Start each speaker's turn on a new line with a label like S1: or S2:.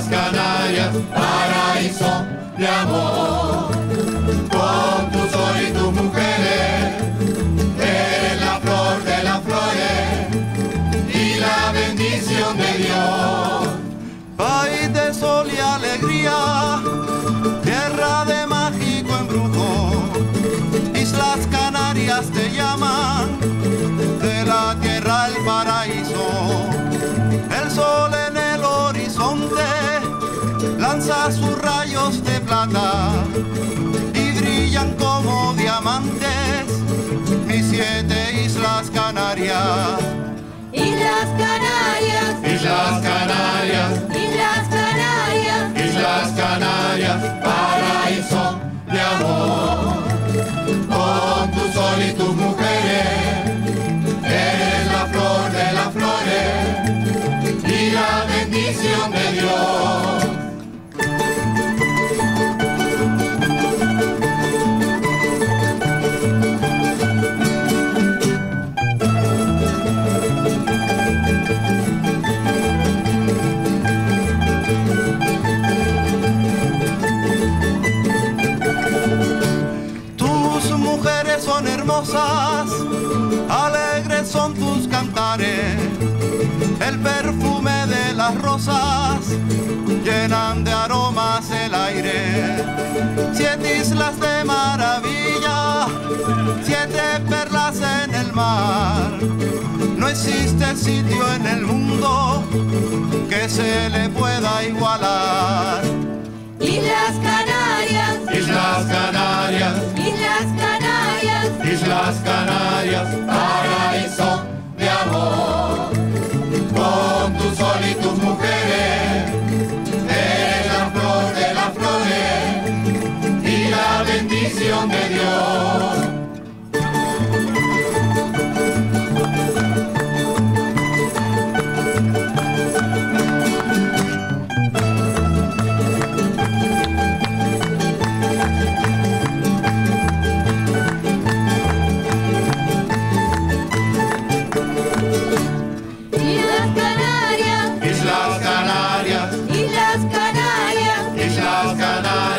S1: las Canarias, paraíso de amor. Con tu sol y tus mujeres, eres la flor de las flores y la bendición de Dios. País de sol y alegría, tierra de mágico embrujo, Islas Canarias te llaman, de la tierra al
S2: paraíso,
S1: el sol en el
S2: horizonte
S1: lanza sus rayos de plata. Son hermosas, alegres son tus
S2: cantares. El
S1: perfume de las
S2: rosas
S1: llenan de aromas el
S2: aire.
S1: Siete
S2: islas de
S1: maravilla, siete perlas en el mar. No existe sitio en el mundo Islas Canarias, Oscar.